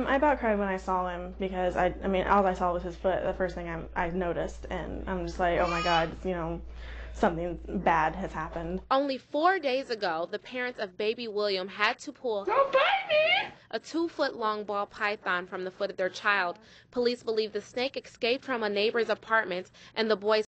Um, I about cried when I saw him because I, I mean, all I saw was his foot. The first thing I, I noticed, and I'm just like, oh my God, you know, something bad has happened. Only four days ago, the parents of baby William had to pull a two foot long ball python from the foot of their child. Police believe the snake escaped from a neighbor's apartment and the boys.